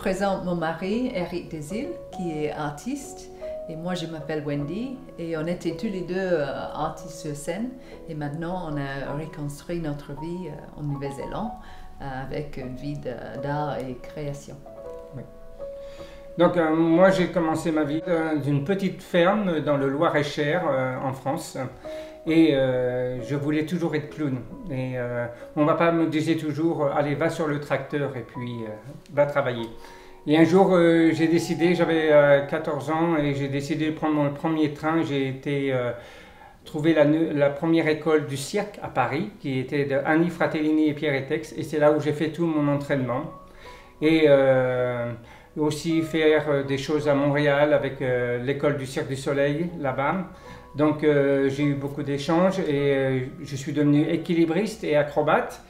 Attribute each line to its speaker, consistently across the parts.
Speaker 1: Je présente mon mari, Eric Desil, qui est artiste. Et moi, je m'appelle Wendy. Et on était tous les deux euh, artistes sur scène. Et maintenant, on a reconstruit notre vie euh, en Nouvelle-Zélande euh, avec une vie d'art et création.
Speaker 2: Donc moi j'ai commencé ma vie dans une petite ferme dans le Loir-et-Cher en France et je voulais toujours être clown. Et mon papa me disait toujours allez va sur le tracteur et puis va travailler. Et un jour, euh, j'ai décidé, j'avais 14 euh, ans et j'ai décidé de prendre mon premier train. J'ai été euh, trouver la, la, première école du cirque à Paris, qui était de Annie Fratellini et Pierre Etex. Et c'est là où j'ai fait tout mon entraînement. Et aussi faire des choses à Montréal avec l'école du cirque du soleil là-bas. Donc j'ai eu beaucoup d'échanges et je suis devenu équilibriste et acrobate.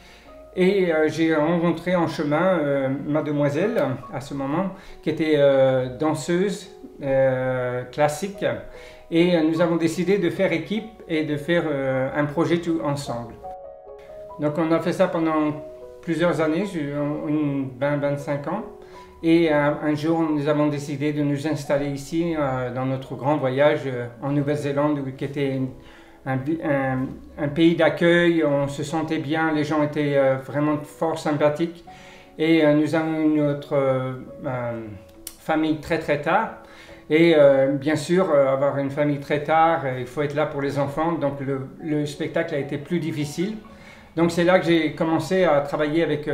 Speaker 2: Et euh, j'ai rencontré en chemin euh, mademoiselle à ce moment, qui était euh, danseuse classique. Et nous avons décidé de faire équipe et de faire un projet tout ensemble. Donc on a fait ça pendant plusieurs années, 20-25 ans. Et un, jour, nous avons décidé de nous installer ici dans notre grand voyage en Nouvelle-Zélande, qui était un, pays d'accueil, on se sentait bien, les gens étaient euh, vraiment fort sympathiques. Et euh, nous avons eu notre euh, famille très très tard. Et bien sûr, avoir une famille très tard, il faut être là pour les enfants, donc le spectacle a été plus difficile. Donc c'est là que j'ai commencé à travailler avec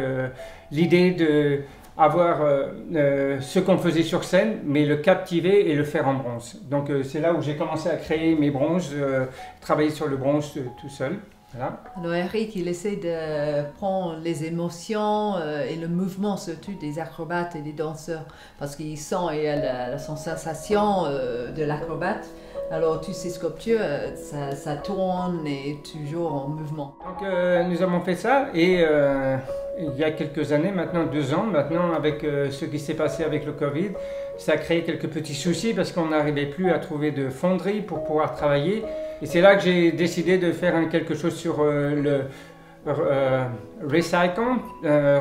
Speaker 2: l'idée de avoir euh, euh, ce qu'on faisait sur scène, mais le captiver et le faire en bronze. Donc euh, c'est là où j'ai commencé à créer mes bronzes, travailler sur le bronze tout seul.
Speaker 1: Voilà. Alors Eric, il essaie de prendre les émotions et le mouvement surtout des acrobates et des danseurs, parce qu'il sent et a la, la sensation de l'acrobate. Alors, toutes ces sculptures, ça, ça, tourne et toujours en mouvement.
Speaker 2: Donc, nous avons fait ça et il y a quelques années, maintenant deux ans, maintenant avec euh, ce qui s'est passé avec le Covid, ça a créé quelques petits soucis parce qu'on n'arrivait plus à trouver de fonderie pour pouvoir travailler. Et c'est là que j'ai décidé de faire quelque chose sur euh, le euh, recycling,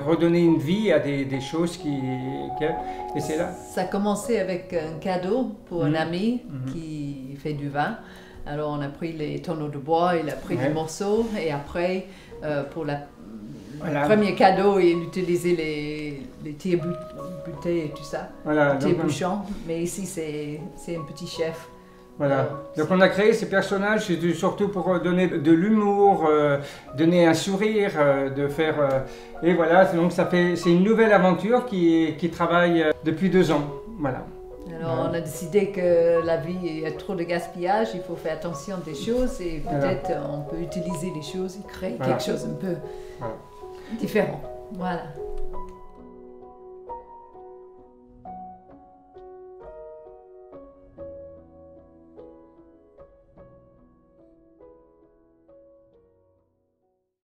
Speaker 2: redonner une vie à des, choses qui,
Speaker 1: Et c'est là. Ça a commencé avec un cadeau pour un mhm. ami mhm. qui fait du vin. Alors on a pris les tonneaux de bois, il a pris des morceaux et après pour la le premier cadeau, il utilisait les, les tiers bouteilles et tout ça, voilà, les bouchons. Mais ici, c'est un petit chef.
Speaker 2: Voilà. Donc on a créé ces personnages surtout pour donner de l'humour, euh, donner un sourire, euh, de faire euh, et voilà. Donc ça fait c'est une nouvelle aventure qui, qui travaille depuis deux ans. Voilà.
Speaker 1: Alors on a décidé que la vie il y a trop de gaspillage, il faut faire attention des choses et peut-être on peut utiliser les choses et créer quelque chose un peu différent. Voilà.